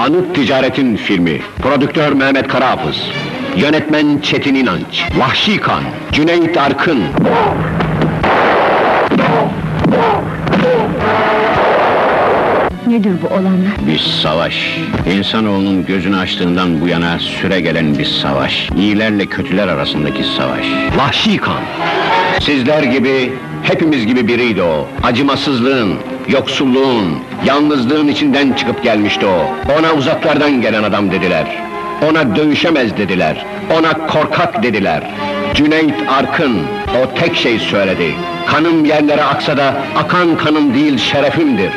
Anıt Ticaret'in filmi. Prodüktör Mehmet Karahafız. Yönetmen Çetin İnanç. Vahşi Kan. Cüneyt Arkın. Nedir bu olanlar? Bir savaş. İnsanoğlunun gözünü açtığından bu yana süre gelen bir savaş. İyilerle kötüler arasındaki savaş. Vahşi kan. Sizler gibi, hepimiz gibi biriydi o. Acımasızlığın, yoksulluğun, yalnızlığın içinden çıkıp gelmişti o. Ona uzaklardan gelen adam dediler. Ona dövüşemez dediler. Ona korkak dediler. Cüneyt Arkın o tek şey söyledi. Kanım yerlere aksa da akan kanım değil şerefimdir.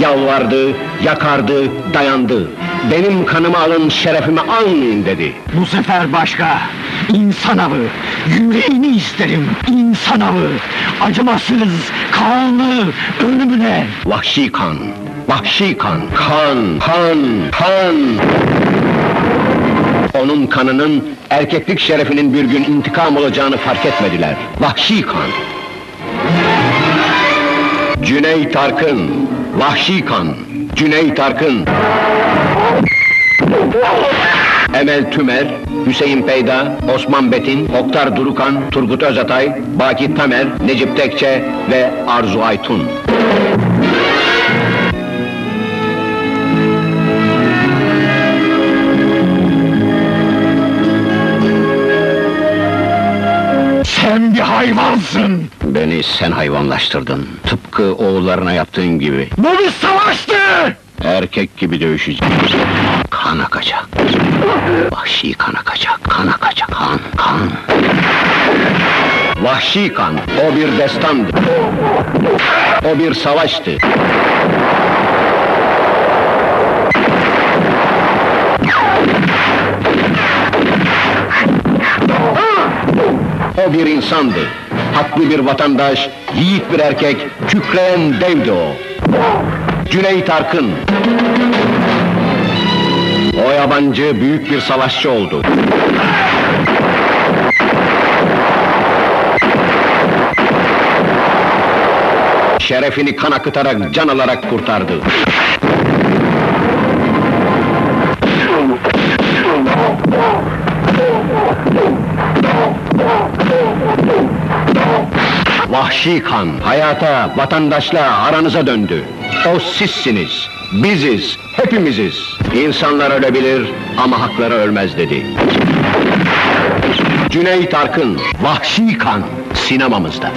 Yalvardı, yakardı, dayandı. Benim kanımı alın, şerefimi almayın dedi. Bu sefer başka. İnsan avı. Yüreğini isterim. İnsan avı. Acımasız, kanlı, ölümüne. Vahşi kan, vahşi kan, kan, kan, kan. Onun kanının erkeklik şerefinin bir gün intikam olacağını fark etmediler. Vahşi kan. Cüneyt Arkın, vahşi kan, Cüneyt Arkın. Emel Tümer, Hüseyin Peyda, Osman Betin, Oktar Durukan, Turgut Özatay, Baki Tamer, Necip Tekçe ve Arzu Aytun. Sen bir hayvansın. Beni sen hayvanlaştırdın. Tıpkı oğullarına yaptığın gibi. Bu bir savaştı. Erkek gibi dövüşeceğiz. Kan akacak. Vahşi kan akacak. Kan akacak. Kan, kan. Vahşi kan. O bir destandı. O bir savaştı. O bir insandı. Haklı bir vatandaş, yiğit bir erkek, kükreyen devdi o. Cüneyt Arkın. O yabancı büyük bir savaşçı oldu. Şerefini kan akıtarak, can alarak kurtardı. Vahşi kan, hayata, vatandaşla aranıza döndü. O sizsiniz, biziz, hepimiziz. İnsanlar ölebilir ama hakları ölmez dedi. Cüneyt Arkın, Vahşi kan, sinemamızda.